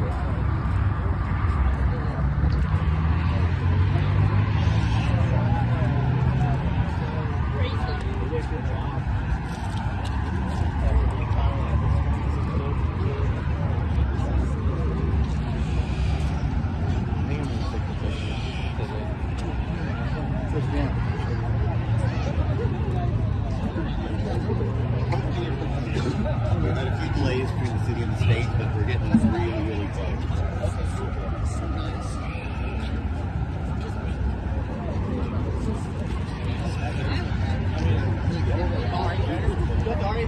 shit.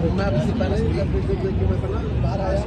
मैं आपसे पहले जब बाहर आया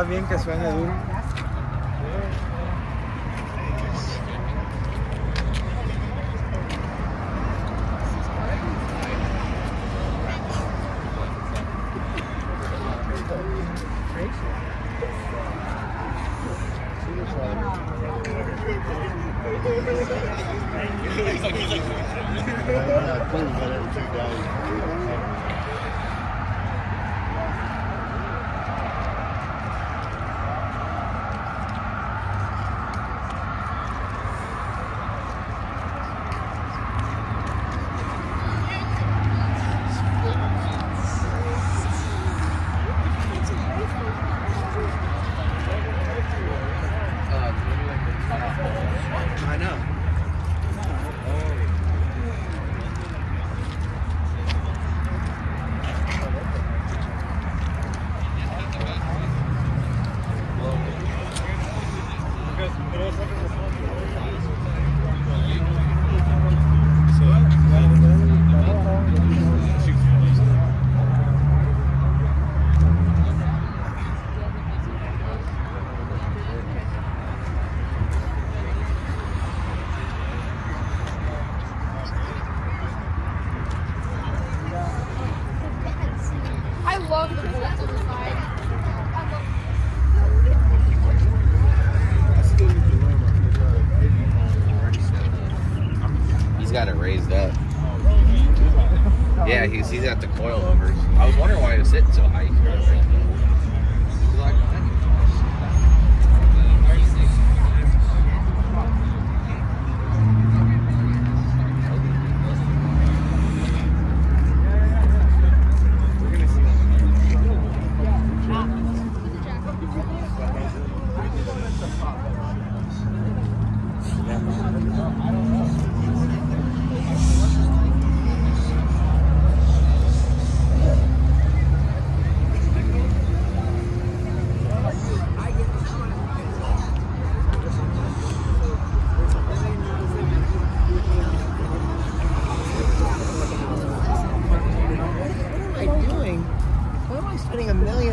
está bien que suene duro.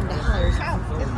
dollars.